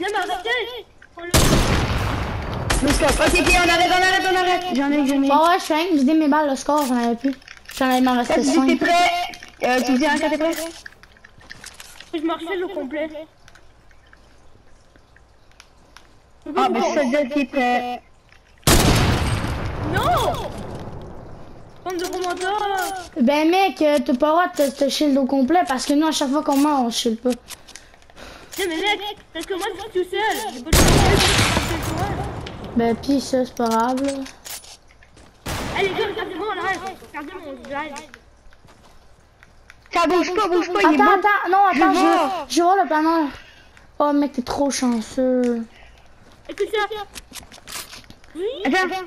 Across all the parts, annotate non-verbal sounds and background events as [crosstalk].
mais arrêtez Oh, le- Le scope. Ok, ok, on arrête, on arrête, on arrête. J'en ai, j'en ai. Bon, ouais, je fais rien que vider mes balles, le score, j'en avais plus. J'en avais m'en que 5. t'es prêt? Euh, Tu dis un quand t'es prêt? Je marchais le complet. Ah, mais dire que t'es prêt. Non Bande de remontants Ben, mec, euh, t'as pas le droit de te- shield au complet parce que nous, à chaque fois qu'on meurt, on shield pas. Non mais mec, parce que moi je suis tout seul. J'ai pas le temps de Ben, pis ça, c'est pas grave, là. Allez, gars, regardez-moi. Ça bouge pas, bouge pas, il est Attends, attends, non, attends, Je je, vois. je vois le planeur. Oh, mec, t'es trop chanceux. Écoute ça. Oui Attends,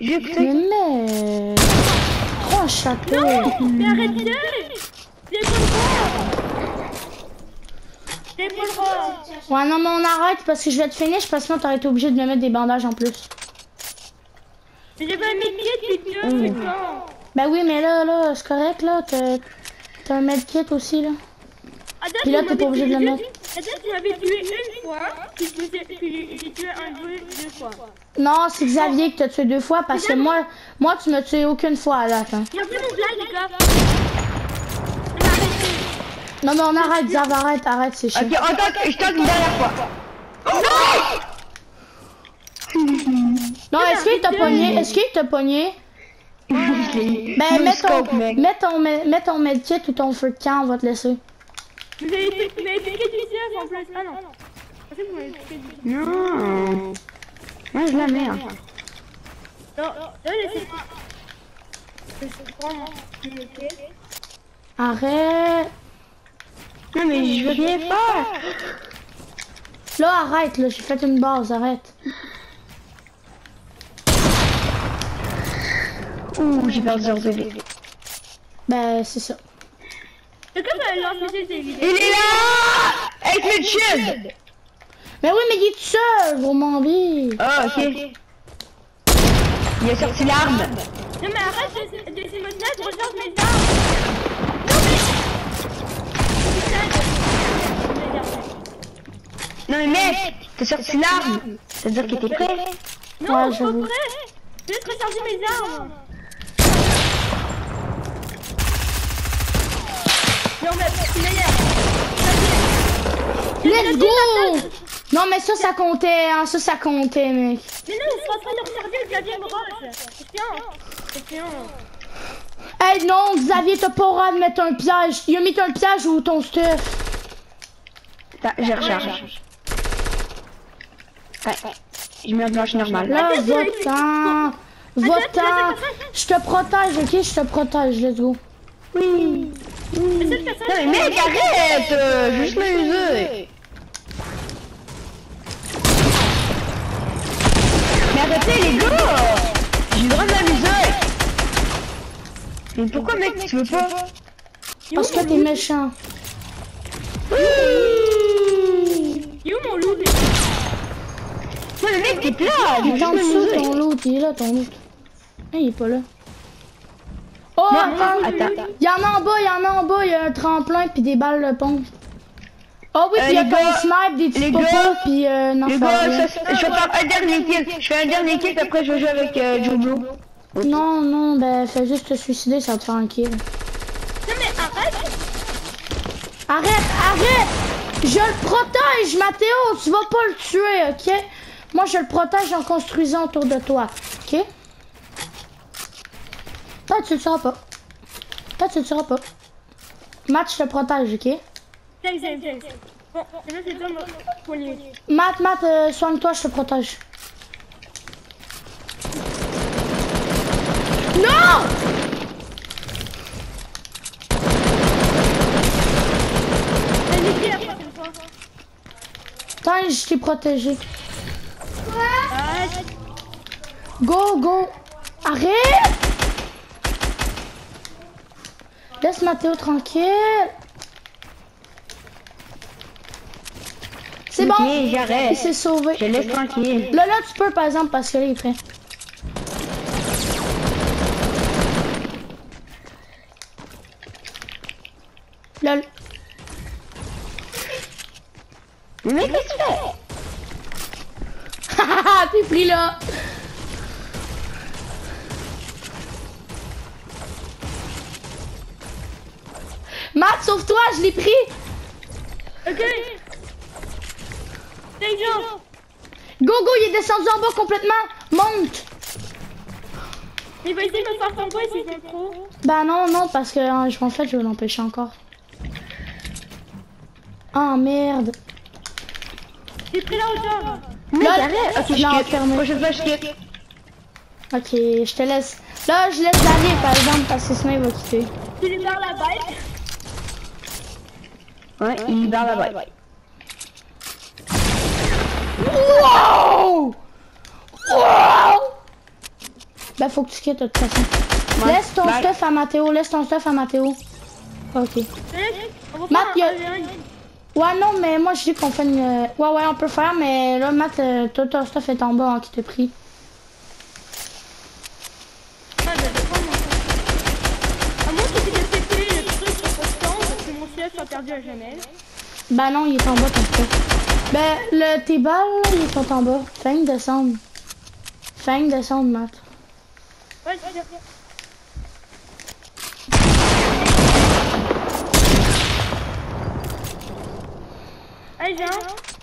j'ai écouté. Mais, mec. Oh. Mais pas le droit J'ai Ouais, non, mais on arrête parce que je vais te finir parce que sinon t'aurais été obligé de me mettre des bandages en plus. Mais j'ai pas depuis deux Ben oui, mais là, là, c'est correct, là. T'as t'as un medkit aussi, là. Attends, Puis là, t'es pas obligé de le mettre. Attends, tu m'avais tué une fois, puis je t'ai- puis j'ai tué un joueur deux fois. Non, c'est Xavier qui t'a tué deux fois parce que moi, moi, tu m'as tué aucune fois à date. Regardez mon blague, les gars Mais arrêtez Non, mais on arrête, Xav, arrête, arrête, c'est chiant. Ok, on tente, je tente une dernière fois. Non, est-ce qu'il t'a pogné? Est-ce qu'il t'a pogné? Ben, mets ton, mets ton, mets mets ton medkit ou ton feu de camp, on va te laisser. Vous avez piqué du en plus Ah non Non. Moi, je la merde. Non, laissez-moi mon métier. Arrête. Non, mais je veux rien faire. Là, arrête, là, j'ai fait une base, arrête. Ouh, j'ai perdu zéro PV. Ben, c'est ça. Est-ce que vous avez lancé ces vidéos? Il est là Avec le shield Mais oui, mais il est tout seul, gros mambi. Ah, ok. Il a sorti l'arme. Non mais arrête de, de ces modes-là, je recharge mes armes Non, mais mec, t'as sorti l'arme. Ça veut dire qu'il était prêt. Non, Ouais, je suis pas prêt Je vais te recharger mes armes Non mais, meilleur Let's go! Non, mais ça, ça comptait, hein, ça, ça comptait, mec. Mais non, je suis en train de recharger le clavier Mirage C'est bien C'est bien Hey, non, Xavier, t'as pas le droit de mettre un piège. Il a mis un piège ou ton stuff? Je recharge. Ouais. Je mets un blanche normale. Là. Va-t'en. Attends, Je te protège, ok? Je te protège, let's go. Oui. Mais. Non, mais mec, arrête euh, juste m'amuser. Mais arrêtez, les gars J'ai le droit de m'amuser Mais pourquoi, mec, tu veux pas? Parce que t'es méchant. Il est où mon loup Mais mec, t'es plat Je Il est en dessous, ton loot. Il est là, ton loot. Ah, il est pas là. Oh, Non, attends. attends. Il y en a en bas, il y en a en bas. Il y a un tremplin puis des balles de pompe. Oh oui, Euh, puis il y a ton gars, snipe, des petits popos, gars, puis euh, non, Les gars, je vais faire un dernier kill. Je fais un dernier kill, après je vais jouer avec euh, Joe Blue. Non, non, ben fais juste te suicider, ça va te faire un kill. Non mais arrête Arrête, arrête! Je le protège, Mathéo! Tu vas pas le tuer, ok? Moi, je le protège en construisant autour de toi, ok? Toi, tu le sauras pas. Toi, tu le sauras pas. Matt, je te protège, ok? Tiens, tiens, tiens. Bon, c'est toi poignet. Matt, Matt, euh, soigne-toi, je te protège. Non! Attends, je t'ai protégé. Go, go! Arrête! Laisse Mathéo tranquille. C'est bon, il j'arrête. s'est sauvé. Je laisse tranquille. Là, là, tu peux, par exemple, parce que là, il est prêt. Lol. Mais qu'est-ce que tu fais? [laughs] Haha, t'es pris là. Matt, sauve-toi, je l'ai pris. Ok. Danger. Go, go, il est descendu en bas complètement. Monte. Il va essayer de me faire tomber si c'est trop. Bah non, non, parce que je en fait, je vais l'empêcher encore. Ah merde. J'ai pris la hauteur. Là- arrête Ok, Non, je fois, je quitte. Ok, je te laisse. Là, je laisse aller par exemple parce que sinon il va quitter. Tu libères la balle. Ouais, il libère la balle. Wow! Wow! Ben faut que tu quittes de toute façon. Ouais. Laisse ton Bye. stuff à Mathéo, laisse ton stuff à Mathéo. Ok. Matt, faire y a-. Ouais, non, mais moi je dis qu'on fait une. Ouais, ouais, on peut faire, mais là, Matt, euh, ton stuff est en bas hein, qui te prie. Ah, je vais prendre mon- À moins que tu aies pété le truc sur ton stand, parce que mon Ben non, il est en bas ton stuff. Ben, le, tes balles, là, ils sont en bas. Descendre. Fais une descendre, Matt. Ouais.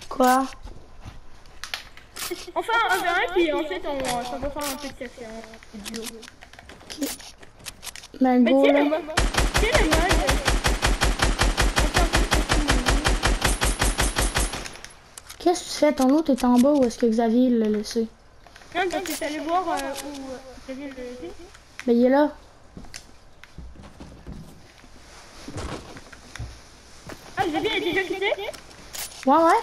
Quoi? Enfin, un vers un, puis ensuite on, on va faire un petit café. Ben Mais tiens, là. le mode. Tiens, le mode. Attends, Qu'est-ce que tu fais? Ton lot est en bas ou est-ce que Xavier l'a laissé? Non, t'allais voir euh, où euh, j'avais le laisser. Ben il est là. Ah, j'ai bien déjà quitté Ouais, ouais.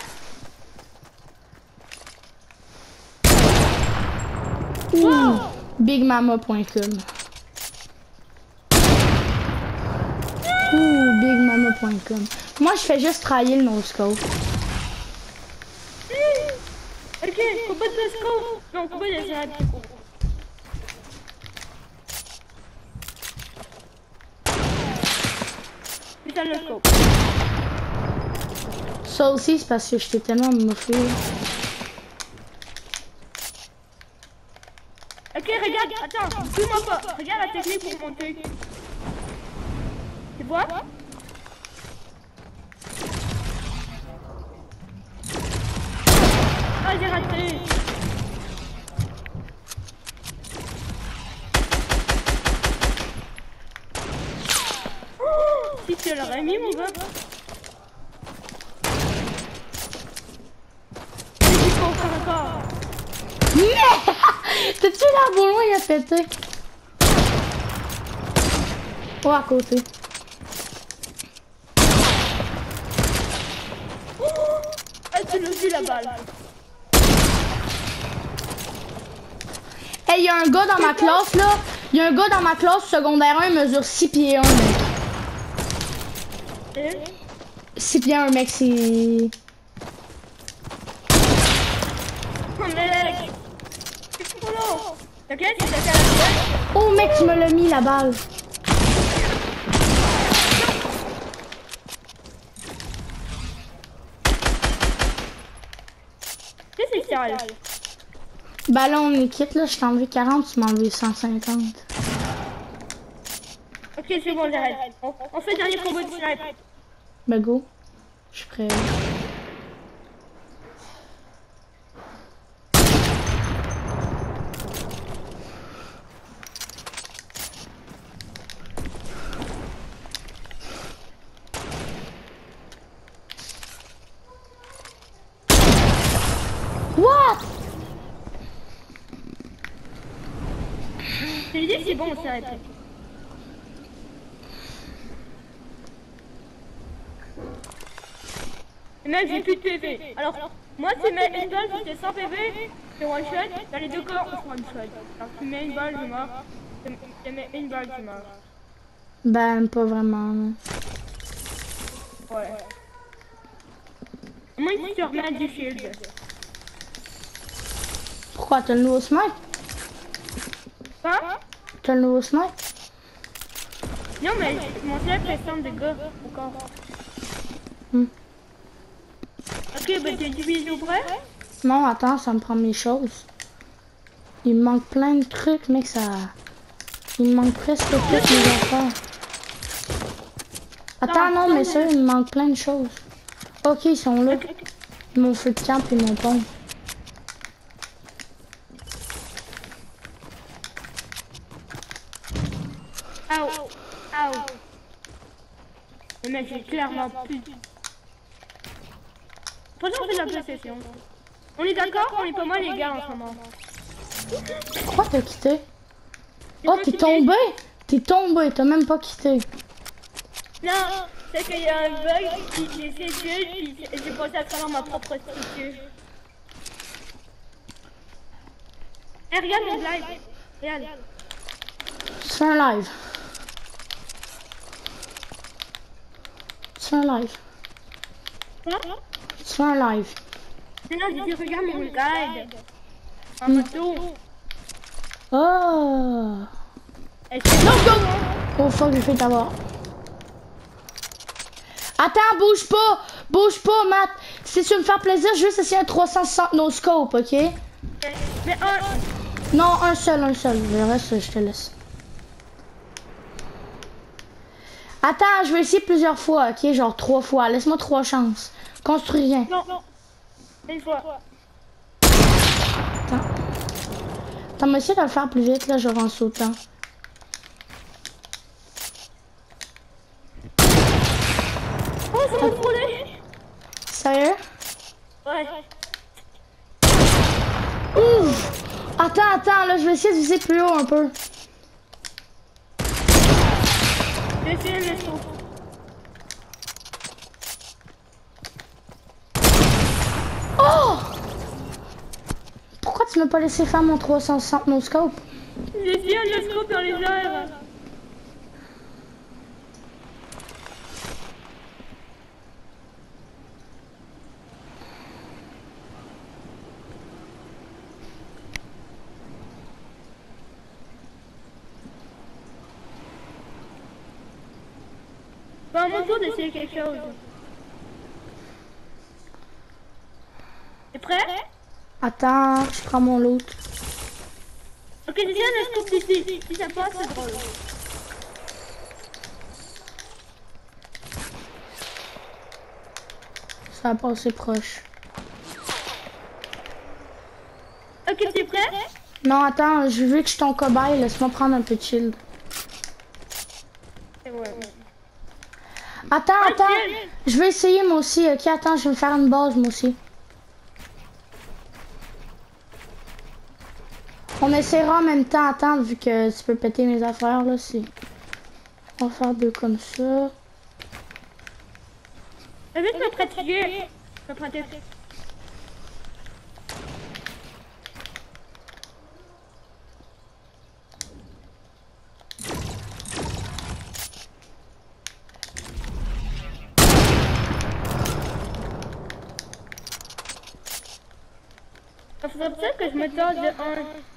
Ouh, bigmama.com. Ouh, bigmama.com. Moi, je fais juste trahir le no-scope. Ok, Non, zap. Putain, le scope. Ça aussi, c'est parce que j'étais tellement moffé. Ok, regarde, attends, suis-moi pas. Regarde la technique pour monter. Tu vois Ah, j'ai raté. Oh, si tu l'aurais mis, mon gars. Encore. [laughs] T'as-tu l'air beau loin, il a pété? Oh, à côté. Ah, tu l'as vu la balle. Hey, il y a un gars dans ma classe, là. Il y a un gars dans ma classe secondaire 1, il mesure 6 pieds 1, mec. 6 pieds 1, mec, c'est... Oh mec C'est c'est. Oh, tu me l'as mis, la balle. Qu'est-ce que c'est Bah là, on est quitte, là. Je t'ai enlevé 40, tu m'as enlevé 150. Ok, c'est bon, j'arrête. On, on fait dernier combo de snipe. Bah go. Je suis prêt. What? Dis que c'est bon, on s'arrête. Et même j'ai plus de PV. Alors, moi, tu mets une balle, t'es 100 PV, c'est one shot. Dans les deux corps, c'est one shot. Alors, tu mets une balle, je meurs. Tu mets une balle, tu meurs. Ben, pas vraiment. non. Ouais. Moi, si tu remets du shield. Pourquoi? T'as le nouveau snipe? Quoi? T'as le nouveau snipe? Non, mais mon chef fait 100 de gars encore. Hmm. Ok, bah t'es divisé au près Non, attends, ça me prend mes choses. Il me manque plein de trucs, mec, ça... Il me manque presque toutes mes affaires. Attends, non, mais ça, il me manque plein de choses. Ok, ils sont là. Mon feu de camp et mon pont. Au, au. Mais j'ai clairement plus. On fait de la PlayStation On est d'accord On est pas mal les gars en ce moment. Pourquoi t'as quitté? Oh, t'es tombé? T'es tombé, t'as même pas quitté. Non, c'est qu'il y a un bug, puis j'ai tuer, puis j'ai j'ai passé à travers ma propre structure. Eh, regarde mon live. Regarde. C'est un live. C'est un live. Quoi? C'est un live. Non, non, j'ai dit regarde mon guide. En moto. Oh! Et c'est Non, go! Oh fuck, j'ai fait t'avoir. Attends, bouge pas! Bouge pas, Matt! Si tu veux me faire plaisir, juste essayer un 360 no scope, ok? Mais un. Non, un seul, un seul. Le reste, je te laisse. Attends, je vais essayer plusieurs fois, ok? Genre trois fois. Laisse-moi trois chances. Construis rien. Non, non. Une fois. Attends. Attends, mais essayer de le faire plus vite, là, genre en sautant. Oh, ça m'a frôlé. Sérieux? Ouais. Ouf! Attends, attends, là, je vais essayer de viser plus haut un peu. J'ai essayé le saut. Oh! Pourquoi tu m'as pas laissé faire mon 360 no scope? J'ai essayé le scope dans les airs. Bah, à mon tour d'essayer quelque chose. T'es prêt? Attends, je prends mon loot. Ok, déjà le d'ici. Si ça passe, c'est drôle. Ça va passer proche. Ok, t'es prêt? Non, attends, je veux que je ton cobaye, laisse-moi prendre un peu de shield. Attends, attends, je vais essayer moi aussi. Ok, attends, je vais me faire une base moi aussi. On essaiera en même temps, attendre vu que tu peux péter mes affaires là, si. On va faire deux comme ça. Vite me pratiquer. Je vais prendre Faudrait ah, peut-être que je me tasse de 1.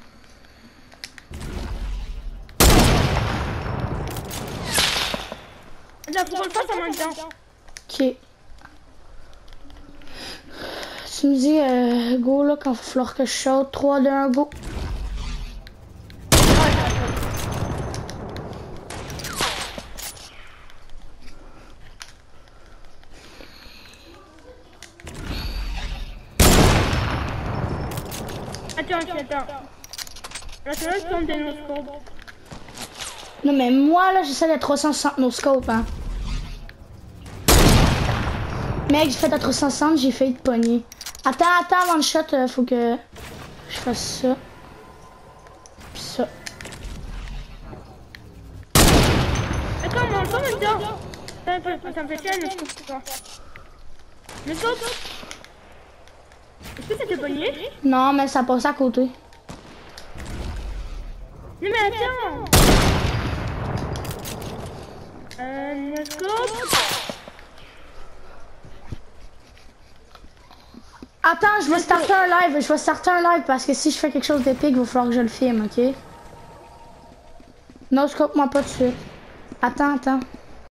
La prochaine fois, ça manque d'un. Ok. Tu me dis, euh, go là, quand il va falloir que je saute. 3, 2, 1, go. Attends, attends. La seule tombe des noscopes. Non mais moi là j'essaie d'être 360 noscopes hein. Mec j'ai fait à 360, j'ai failli te pogner. Attends, attends, one shot, euh, faut que je fasse ça. Puis ça. Attends, mais on le fait en même temps. Ça me fait, chier, le scope Est-ce que ça t'est pogné? Non mais ça passe à côté. Non, mais attends Euh, le scope Attends, je vais starter un live, je vais starter un live parce que si je fais quelque chose d'épique, il va falloir que je le filme, ok? No scope moi pas de suite. Attends, attends.